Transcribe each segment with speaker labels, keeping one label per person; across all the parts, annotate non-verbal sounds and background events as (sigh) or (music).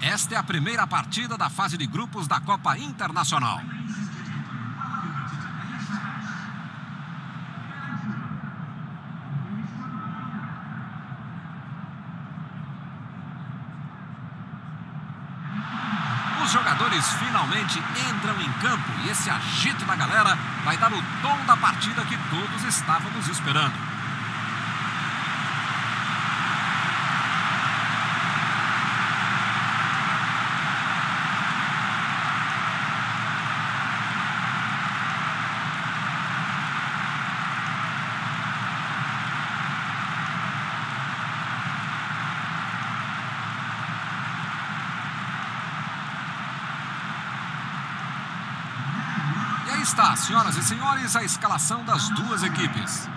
Speaker 1: Esta é a primeira partida da fase de grupos da Copa Internacional. Os jogadores finalmente entram em campo e esse agito da galera vai dar o tom da partida que todos estávamos esperando. Está, senhoras e senhores, a escalação das duas equipes.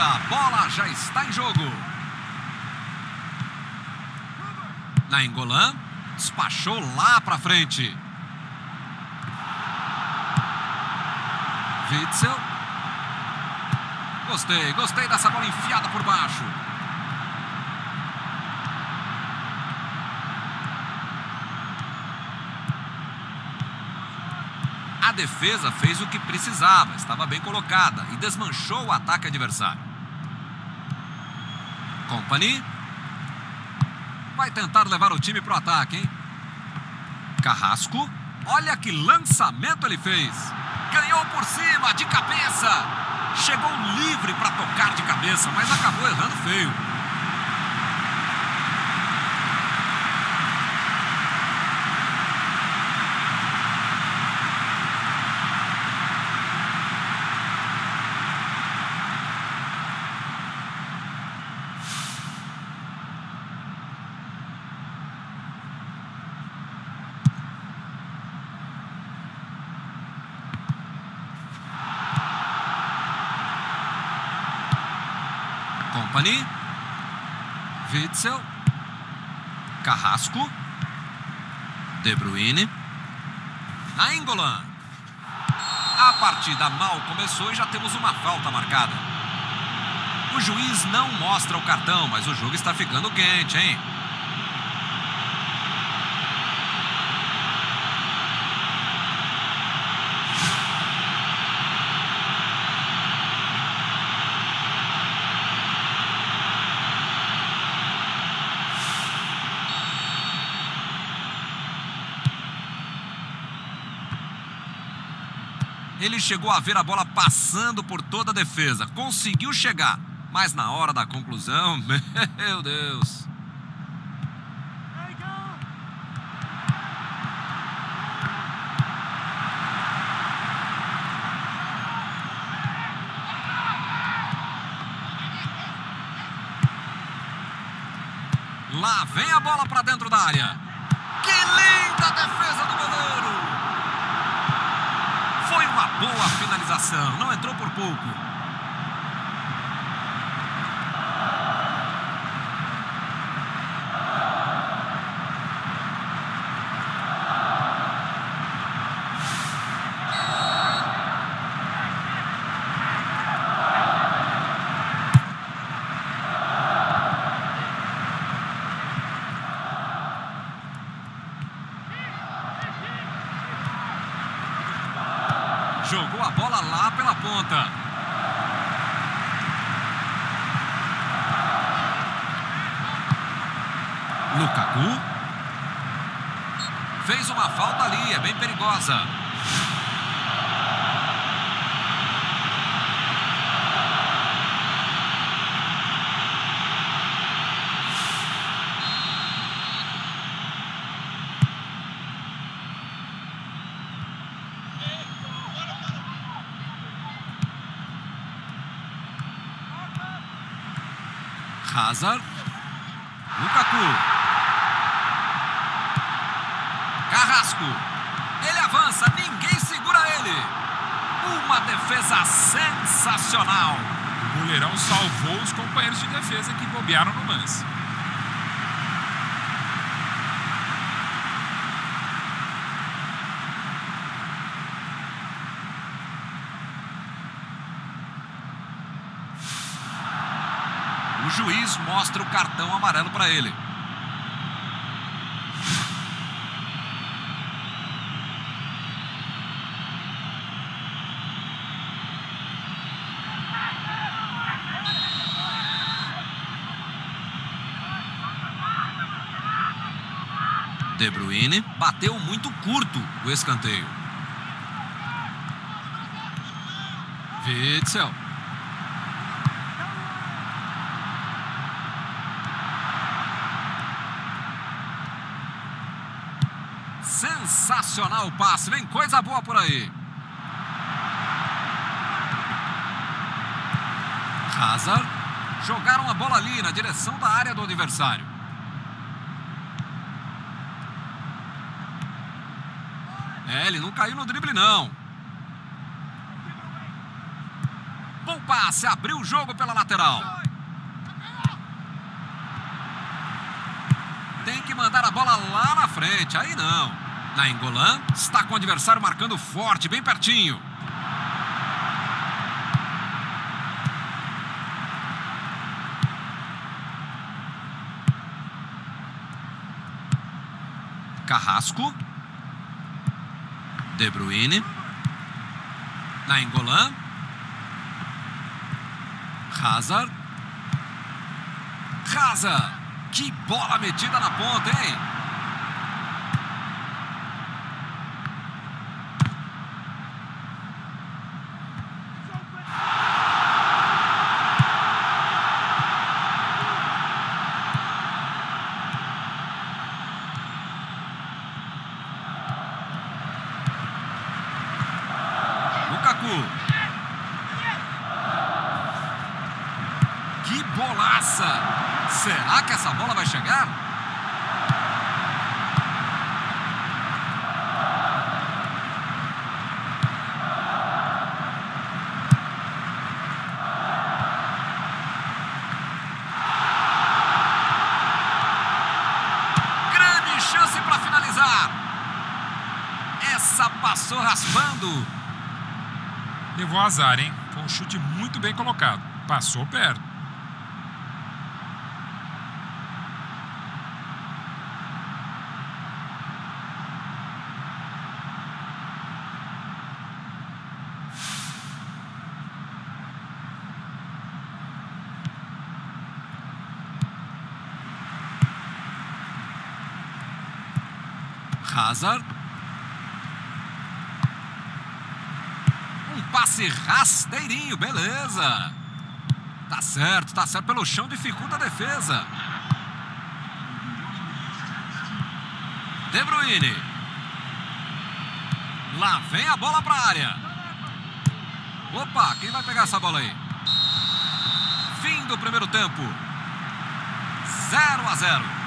Speaker 1: A bola já está em jogo. Na Engolan, despachou lá para frente. Witzel. Gostei, gostei dessa bola enfiada por baixo. A defesa fez o que precisava, estava bem colocada e desmanchou o ataque adversário. Company. Vai tentar levar o time para o ataque, hein? Carrasco. Olha que lançamento ele fez. Ganhou por cima, de cabeça. Chegou livre para tocar de cabeça, mas acabou errando feio. Company. Witzel. Carrasco. De Bruyne. Nainggolan. A partida mal começou e já temos uma falta marcada. O juiz não mostra o cartão, mas o jogo está ficando quente, hein? Chegou a ver a bola passando por toda a defesa. Conseguiu chegar. Mas na hora da conclusão, (laughs) meu Deus. Lá vem a bola para dentro da área. Que linda defesa do goleiro! Foi uma boa finalização, não entrou por pouco. Jogou a bola lá pela ponta. Lukaku. Fez uma falta ali, é bem perigosa. Hazard. Lukaku. Carrasco. Ele avança, ninguém segura ele. Uma defesa sensacional.
Speaker 2: O goleirão salvou os companheiros de defesa que bobearam no lance.
Speaker 1: O juiz mostra o cartão amarelo para ele. De Bruyne bateu muito curto o escanteio. Witzel. Sensacional passe, vem coisa boa por aí. Hazard. Jogaram a bola ali na direção da área do adversário. É, ele não caiu no drible, não. Bom passe, abriu o jogo pela lateral. Tem que mandar a bola lá na frente, aí não. Na Engolan, está com o adversário marcando forte, bem pertinho. Carrasco. De Bruyne. Na Engolan. Hazard. Hazard. Que bola metida na ponta, hein? Lukaku. Que bolaça! Que essa bola vai chegar? Grande chance para finalizar. Essa passou raspando.
Speaker 2: Levou azar, hein? Foi um chute muito bem colocado. Passou perto.
Speaker 1: Hazard. Um passe rasteirinho, beleza. Tá certo, tá certo. Pelo chão dificulta a defesa. De Bruyne. Lá vem a bola para a área. Opa, quem vai pegar essa bola aí? Fim do primeiro tempo. 0 a 0.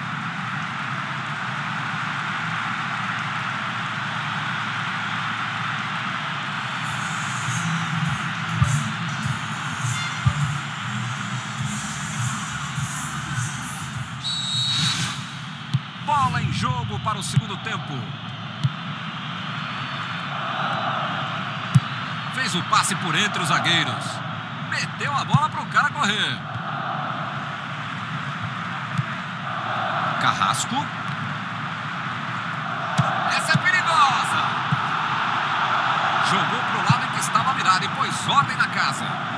Speaker 1: Tempo. Fez o passe por entre os zagueiros. Meteu a bola para o cara correr. Carrasco. Essa é perigosa. Jogou para o lado em que estava virado e pôs ordem na casa.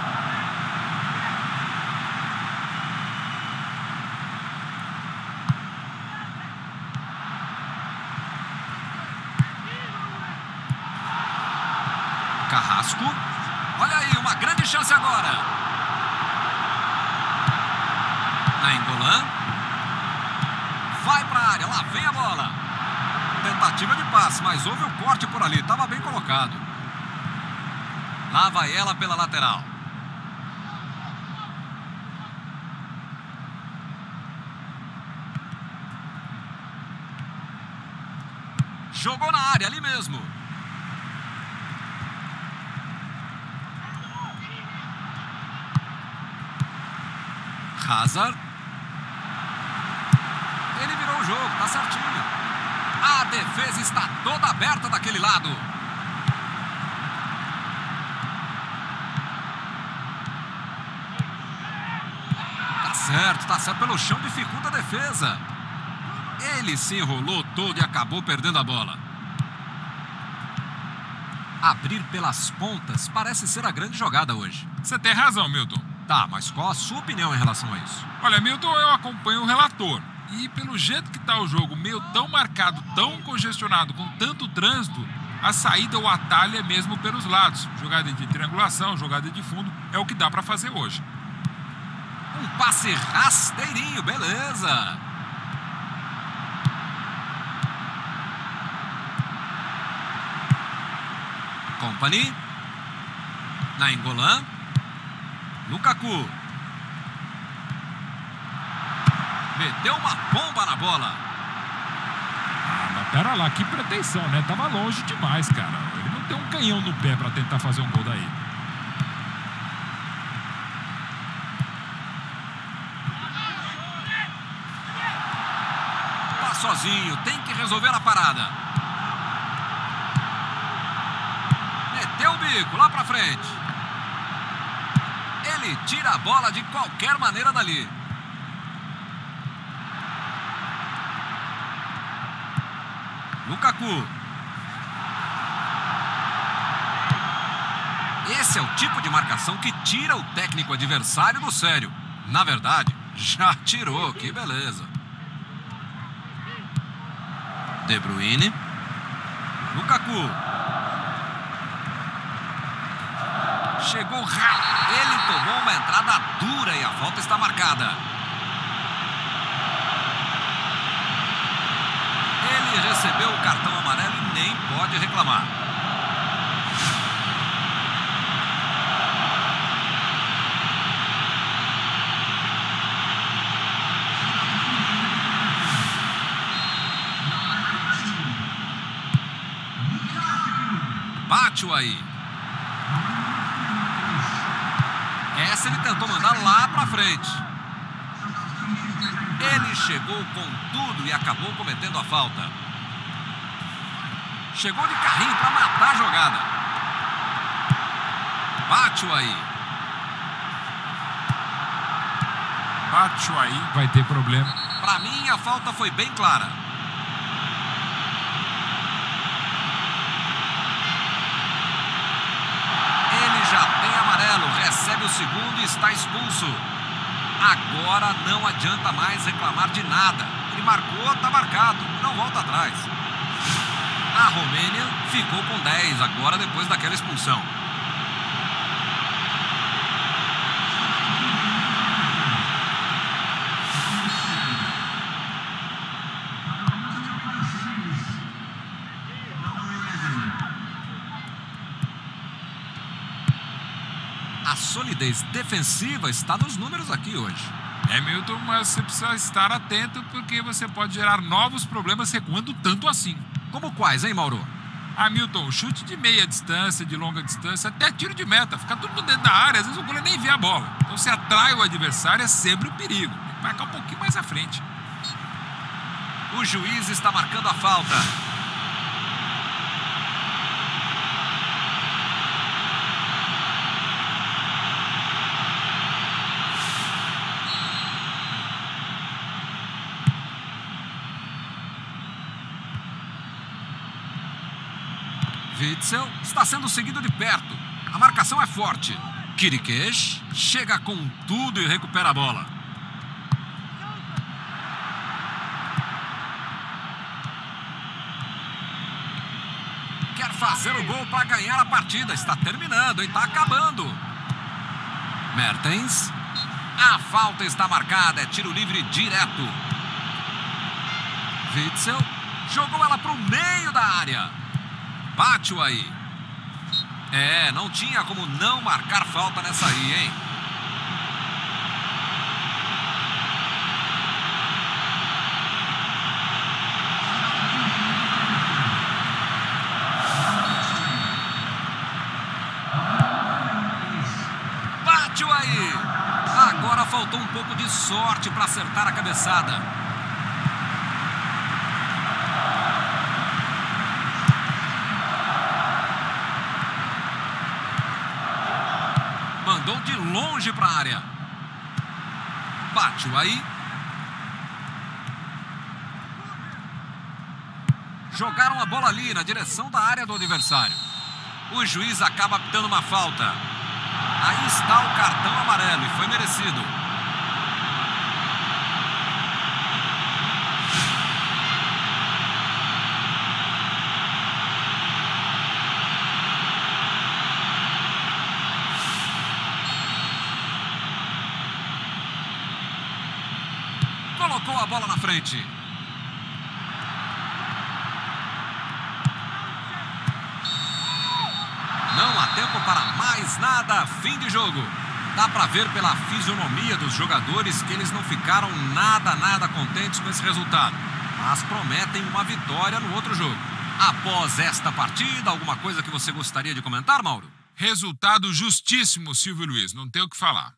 Speaker 1: Carrasco. Olha aí, uma grande chance agora. Na Engolan. Vai para a área, lá vem a bola. Tentativa de passe, mas houve o corte por ali, estava bem colocado. Lá vai ela pela lateral. Jogou na área ali mesmo. Hazard. O jogo, tá certinho. A defesa está toda aberta daquele lado. Tá certo, tá certo. Pelo chão dificulta a defesa. Ele se enrolou todo e acabou perdendo a bola. Abrir pelas pontas parece ser a grande jogada hoje.
Speaker 2: Você tem razão, Milton.
Speaker 1: Tá, mas qual a sua opinião em relação a isso?
Speaker 2: Olha, Milton, eu acompanho o relator. E pelo jeito que tá o jogo, meio tão marcado, tão congestionado, com tanto trânsito, a saída ou atalho é mesmo pelos lados. Jogada de triangulação, jogada de fundo, é o que dá para fazer hoje.
Speaker 1: Um passe rasteirinho, beleza. Company. Na Engolan. Lukaku. Meteu uma bomba na bola.
Speaker 2: Ah, mas pera lá, que pretensão, né? Tava longe demais, cara. Ele não tem um canhão no pé para tentar fazer um gol daí.
Speaker 1: Tá sozinho, tem que resolver a parada. Meteu o bico lá pra frente. Ele tira a bola de qualquer maneira dali. Lukaku. Esse é o tipo de marcação que tira o técnico adversário do sério. Na verdade, (laughs) já tirou, que beleza. De Bruyne. Lukaku. Chegou rápido. Ele tomou uma entrada dura e a falta está marcada. Ele recebeu o cartão amarelo e nem pode reclamar. Bate-o aí. Essa ele tentou mandar lá pra frente. Ele chegou com tudo e acabou cometendo a falta. Chegou de carrinho para matar a jogada. Bate-o aí.
Speaker 2: Bate aí, vai ter problema.
Speaker 1: Para mim, a falta foi bem clara. Ele já tem amarelo, recebe o segundo e está expulso. Agora não adianta mais reclamar de nada. Ele marcou, está marcado, não volta atrás. A Romênia ficou com 10 agora depois daquela expulsão. A solidez defensiva está nos números aqui hoje.
Speaker 2: É, Milton, mas você precisa estar atento porque você pode gerar novos problemas recuando tanto assim.
Speaker 1: Como quais, hein, Mauro?
Speaker 2: Ah, Milton, chute de meia distância, de longa distância, até tiro de meta. Fica tudo dentro da área, às vezes o goleiro nem vê a bola. Então, se atrai o adversário, é sempre um perigo. Marcar um pouquinho mais à frente.
Speaker 1: O juiz está marcando a falta. Witzel está sendo seguido de perto. A marcação é forte. Kirikesh chega com tudo e recupera a bola. Quer fazer o gol para ganhar a partida. Está terminando e está acabando. Mertens. A falta está marcada. É tiro livre direto. Witzel jogou ela para o meio da área. Bate-o aí. É, não tinha como não marcar falta nessa aí, hein? Bate-o aí. Agora faltou um pouco de sorte para acertar a cabeçada. Longe para a área. Partiu aí. Jogaram a bola ali na direção da área do adversário. O juiz acaba dando uma falta. Aí está o cartão amarelo e foi merecido. Colocou a bola na frente. Não há tempo para mais nada. Fim de jogo. Dá para ver pela fisionomia dos jogadores que eles não ficaram nada, nada contentes com esse resultado. Mas prometem uma vitória no outro jogo. Após esta partida, alguma coisa que você gostaria de comentar, Mauro?
Speaker 2: Resultado justíssimo, Silvio Luiz. Não tem o que falar.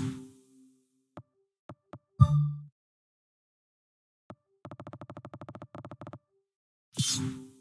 Speaker 2: You Mm-hmm.